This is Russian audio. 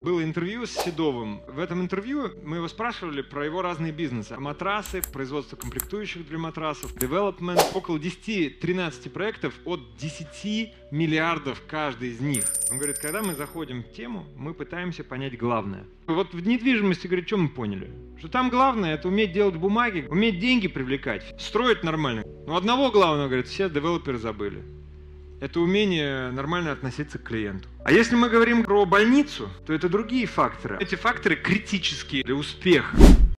Было интервью с Седовым. В этом интервью мы его спрашивали про его разные бизнесы. Матрасы, производство комплектующих для матрасов, development. Около 10-13 проектов от 10 миллиардов каждый из них. Он говорит, когда мы заходим в тему, мы пытаемся понять главное. Вот в недвижимости, говорит, что мы поняли? Что там главное это уметь делать бумаги, уметь деньги привлекать, строить нормально. Но одного главного, говорит, все девелоперы забыли это умение нормально относиться к клиенту. А если мы говорим про больницу, то это другие факторы. Эти факторы критические для успеха.